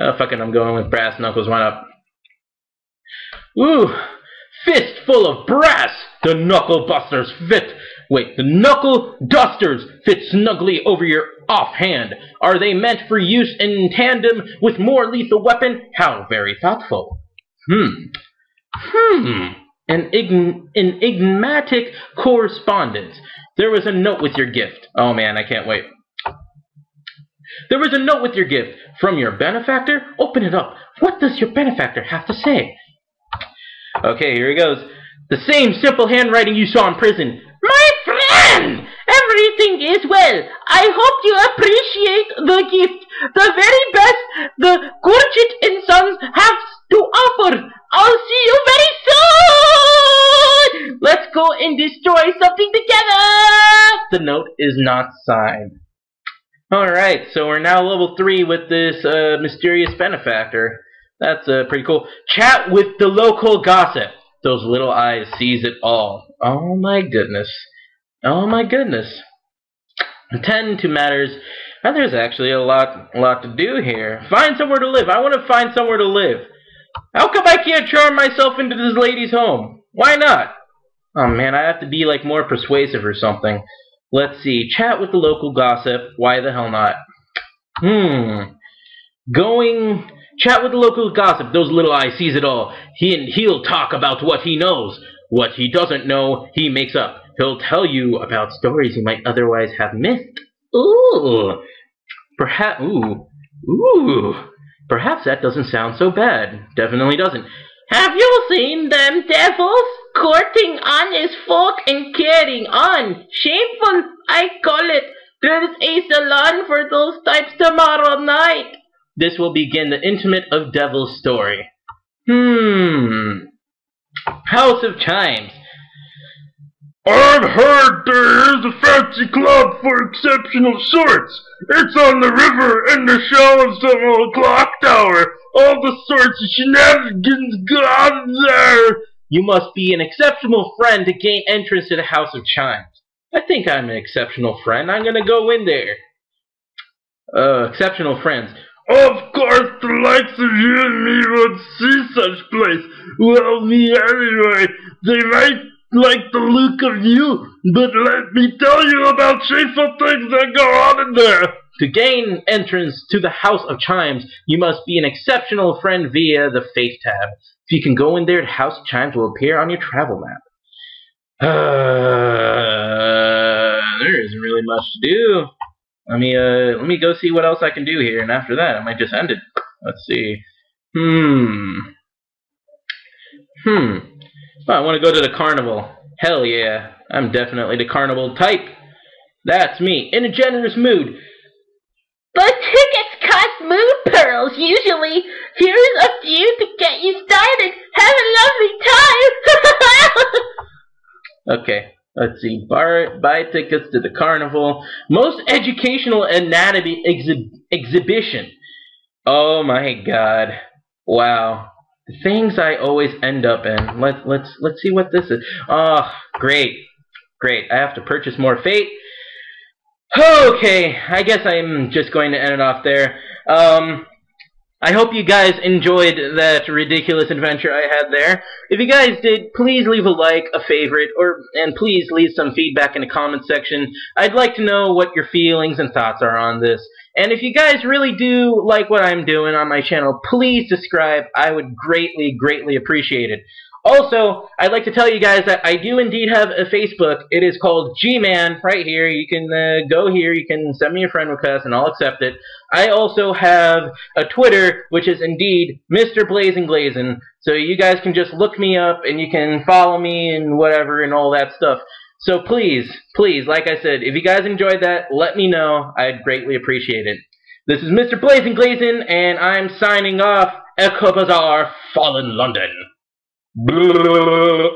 Oh, fucking, I'm going with brass knuckles. Why not? Ooh, fist full of brass. The knuckle busters fit. Wait, the knuckle dusters fit snugly over your offhand. Are they meant for use in tandem with more lethal weapon? How very thoughtful. Hmm. Hmm. An enigmatic correspondence. There was a note with your gift. Oh man, I can't wait. There was a note with your gift from your benefactor. Open it up. What does your benefactor have to say? Okay, here he goes. The same simple handwriting you saw in prison. My friend! Everything is well. I hope you appreciate the gift. The very best the Gurgit and Sons have to offer. I'll see you very soon! Let's go and destroy something together! The note is not signed. Alright, so we're now level 3 with this uh, mysterious benefactor. That's uh, pretty cool. Chat with the local gossip. Those little eyes sees it all. Oh my goodness. Oh my goodness. Attend to matters. There's actually a lot, a lot to do here. Find somewhere to live. I want to find somewhere to live. How come I can't charm myself into this lady's home? Why not? Oh man, I have to be like more persuasive or something. Let's see. Chat with the local gossip. Why the hell not? Hmm. Going Chat with the local gossip. Those little eyes sees it all. He and he'll talk about what he knows. What he doesn't know, he makes up. He'll tell you about stories you might otherwise have missed. Ooh. Perhaps ooh. Ooh. Perhaps that doesn't sound so bad. Definitely doesn't. Have you seen them devils? Courting honest folk and carrying on. Shameful, I call it. There's a salon for those types tomorrow night. This will begin the intimate of Devil's story. Hmm. House of Chimes. I've heard there is a fancy club for exceptional sorts. It's on the river in the shell of some old clock tower. All the sorts of shenanigans go on there. You must be an exceptional friend to gain entrance to the House of Chimes. I think I'm an exceptional friend. I'm gonna go in there. Uh, exceptional friends. Of course, the likes of you and me would see such place. Well, me anyway. They might like the look of you, but let me tell you about shameful things that go on in there. To gain entrance to the House of Chimes, you must be an exceptional friend via the Fate tab. If you can go in there, the House of Chimes will appear on your travel map. Uh, there isn't really much to do. Let me uh let me go see what else I can do here, and after that I might just end it. Let's see. Hmm. Hmm. Well, I want to go to the carnival. Hell yeah. I'm definitely the carnival type. That's me, in a generous mood. The tickets cost moon pearls, usually. Here's a few to get you started. Have a lovely time. okay. Let's see. Bar, buy tickets to the carnival. Most educational anatomy exhi exhibition. Oh my god. Wow. The things I always end up in. Let, let's, let's see what this is. Oh, great. Great. I have to purchase more Fate. Okay. I guess I'm just going to end it off there. Um, I hope you guys enjoyed that ridiculous adventure I had there. If you guys did, please leave a like, a favorite, or and please leave some feedback in the comment section. I'd like to know what your feelings and thoughts are on this. And if you guys really do like what I'm doing on my channel, please subscribe. I would greatly, greatly appreciate it. Also, I'd like to tell you guys that I do indeed have a Facebook. It is called G-Man, right here. You can uh, go here, you can send me a friend request, and I'll accept it. I also have a Twitter, which is indeed Mr. Blazen Glazen. So you guys can just look me up, and you can follow me and whatever and all that stuff. So please, please, like I said, if you guys enjoyed that, let me know. I'd greatly appreciate it. This is Mr. Blazen Glazen, and I'm signing off. Echo Bazaar, Fallen London. Blah.